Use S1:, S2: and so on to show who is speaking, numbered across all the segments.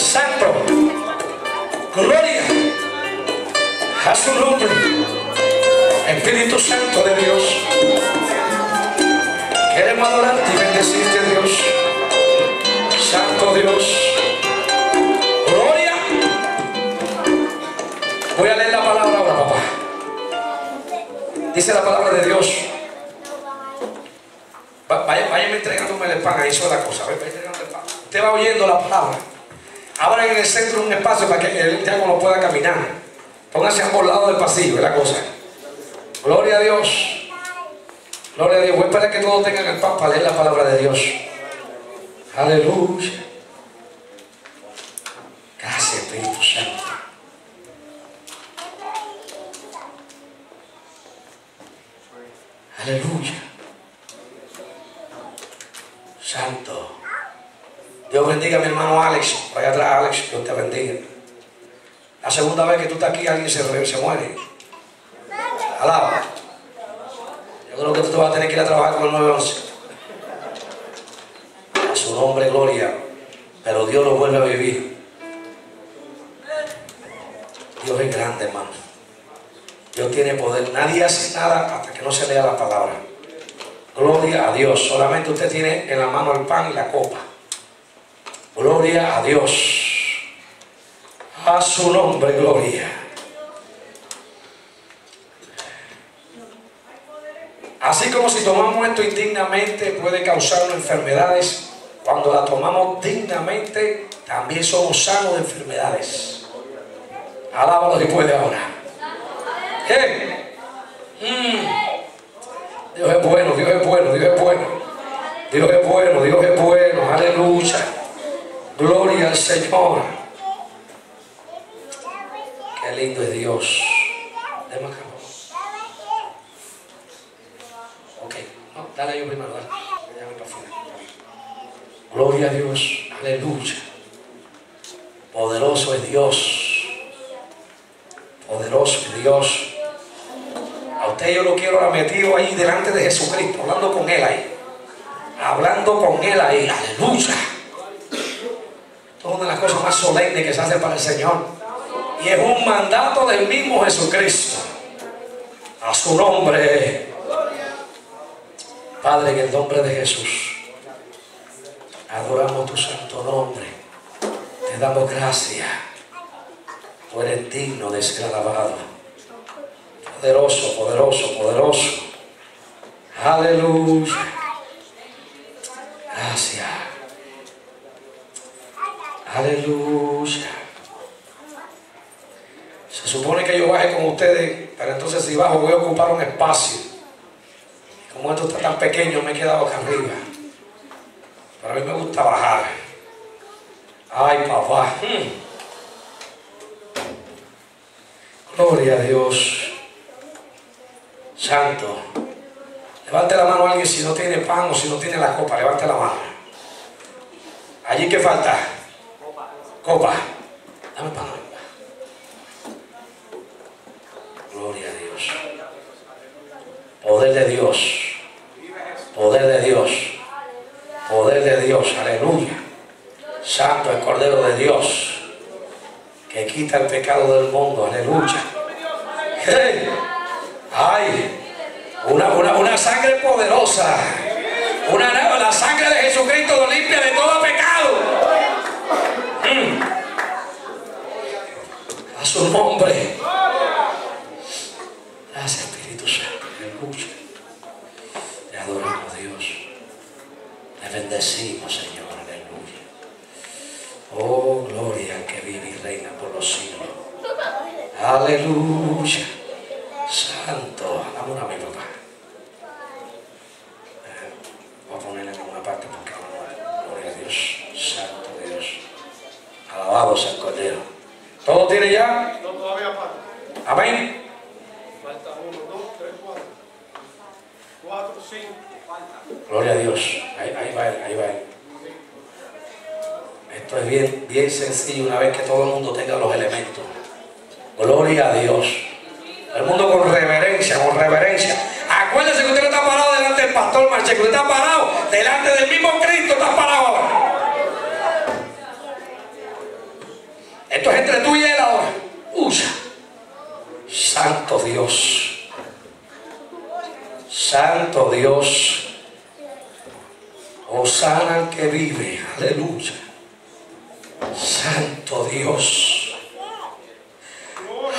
S1: Santo. Gloria a su nombre. Espíritu Santo de Dios. Queremos adorarte y bendecirte, Dios. Santo Dios. Gloria. Voy a leer la palabra ahora, papá. Dice la palabra de Dios. Va- Vaya, váyame entregándome el pan, ahí es la cosa. Vaya pan. Usted va oyendo la palabra. Ahora en el centro un espacio para que el diácono pueda caminar. Póngase a ambos lados del pasillo, es la cosa. Gloria a Dios. Gloria a Dios. Voy a esperar que todos tengan el pan para leer la palabra de Dios. Aleluya. Gracias, Espíritu Santo. Aleluya. Santo. Bendiga mi hermano Alex. Vaya atrás, Alex. Dios te bendiga. La segunda vez que tú estás aquí, alguien se, se muere. Alaba. Yo creo que tú te vas a tener que ir a trabajar con el 911. A su nombre, gloria. Pero Dios lo vuelve a vivir. Dios es grande, hermano. Dios tiene poder. Nadie hace nada hasta que no se lea la palabra. Gloria a Dios. Solamente usted tiene en la mano el pan y la copa. Gloria a Dios. A su nombre, gloria. Así como si tomamos esto indignamente puede causarnos enfermedades, cuando la tomamos dignamente también somos sanos de enfermedades. Alábalo si puede ahora. ¿Qué? Mm. Dios es bueno, Dios es bueno, Dios es bueno. Dios es bueno, Dios es bueno. Aleluya. Gloria al Señor. Qué lindo es Dios. Deme acá. Ok, no, dale yo primero, dale. Gloria a Dios. Aleluya. Poderoso es Dios. Poderoso es Dios. A usted yo lo quiero ahora metido ahí delante de Jesucristo, hablando con Él ahí. Hablando con Él ahí. Aleluya. Solemnes que se hace para el Señor. Y es un mandato del mismo Jesucristo. A su nombre. Padre, en el nombre de Jesús. Adoramos tu santo nombre. Te damos gracias. Tú eres digno de ser alabado. Poderoso, poderoso, poderoso. Aleluya. Gracias. Aleluya. Se supone que yo baje con ustedes, pero entonces si bajo voy a ocupar un espacio. Como esto está tan pequeño, me he quedado acá arriba. Pero a mí me gusta bajar. Ay, papá. Mm. Gloria a Dios. Santo. Levante la mano a alguien si no tiene pan o si no tiene la copa. Levante la mano. Allí que falta. Copa. Dame pan. Gloria a Dios. Poder de Dios. Poder de Dios. Poder de Dios. Aleluya. Santo el Cordero de Dios. Que quita el pecado del mundo. Aleluya. ¡Ay! Una, una, una sangre poderosa. Una, la sangre de Jesucristo limpia de todo pecado. Mm. A su nombre. Gracias Espíritu Santo. Aleluya. Te adoramos Dios. Te bendecimos Señor. Aleluya. Oh, gloria que vive y reina por los siglos. Aleluya. Santo. Una a mi papá. Voy a ponerla en una parte porque no. Gloria a Dios. Santo Dios. Alabado sea el Cordero. ¿Todo tiene ya?
S2: No, todavía falta.
S1: Amén.
S2: Falta uno, dos, tres, cuatro. Cuatro, cinco. Falta.
S1: Gloria a Dios. Ahí, ahí va él, ahí va él. Esto es bien, bien sencillo una vez que todo el mundo tenga los elementos. Gloria a Dios. El mundo con reverencia, con reverencia. Acuérdese que usted no está parado delante del pastor Marcheco, usted está parado delante del mismo Cristo, está parado ahora. Entre tú y él ahora. Usa. Santo Dios. Santo Dios. Osana que vive. Aleluya. Santo Dios.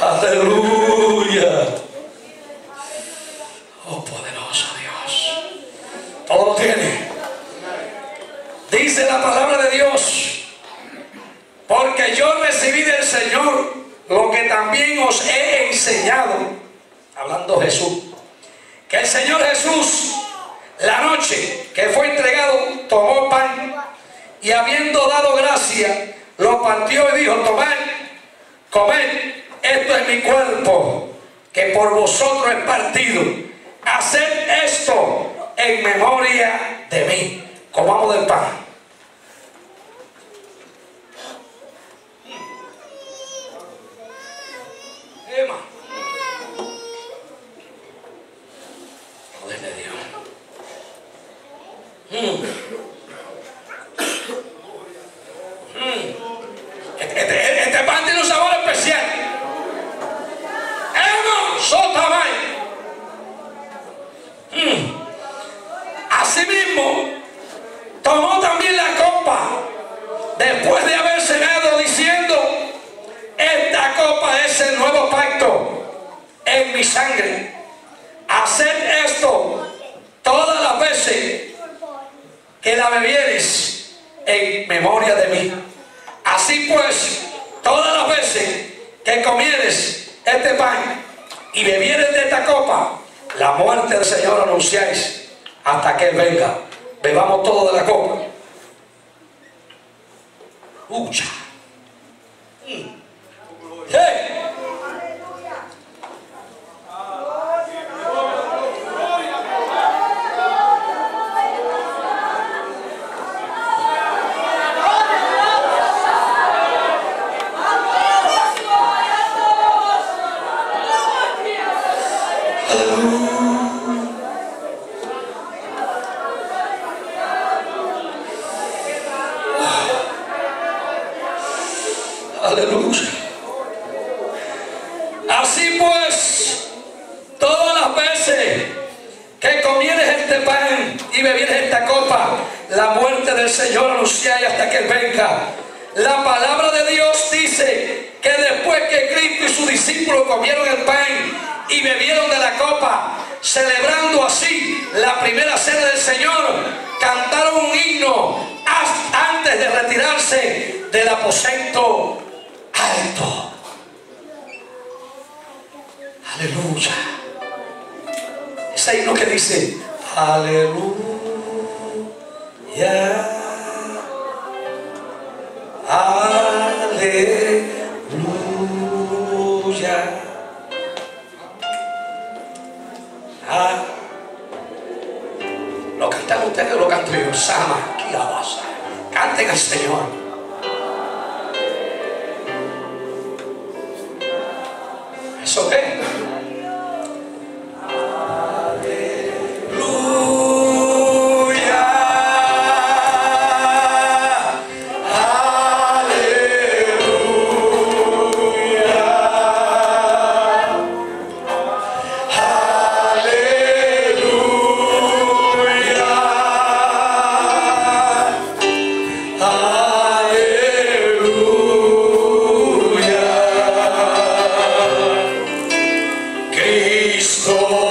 S1: Aleluya. Oh poderoso Dios. Todo lo tiene. Dice la palabra de Dios. Porque yo recibí del Señor lo que también os he enseñado. Hablando Jesús. Que el Señor Jesús, la noche que fue entregado, tomó pan y habiendo dado gracia, lo partió y dijo, tomad, comed, esto es mi cuerpo, que por vosotros es partido. Haced esto en memoria de mí. Comamos del pan. Emma. Poder de Dios. Mm. Mm. Este, este- este pan tiene un sabor especial. Emma, sotamay. Mm. Asimismo, tomó también la copa después de haber cenado diciendo, esta copa es el nuevo pacto en mi sangre. Haced esto todas las veces que la bebieres en memoria de mí. Así pues, todas las veces que comieres este pan y bebieres de esta copa, la muerte del Señor anunciáis hasta que Él venga. Bebamos todo de la copa. Ucha. Mm. Hey. Aleluya. Así pues, todas las veces que comieres este pan y bebieres esta copa, la muerte del Señor anunciáis hasta que Él venga. La palabra de Dios dice que después que Cristo y sus discípulos comieron el pan y bebieron de la copa, celebrando así la primera cena del Señor, cantaron un himno antes de retirarse del aposento alto. Aleluya. Ese himno que dice, aleluya. Aleluya. Ah. Lo cantan ustedes, lo canto yo. Sama, Kirabasa. Canten al Señor. Cristo.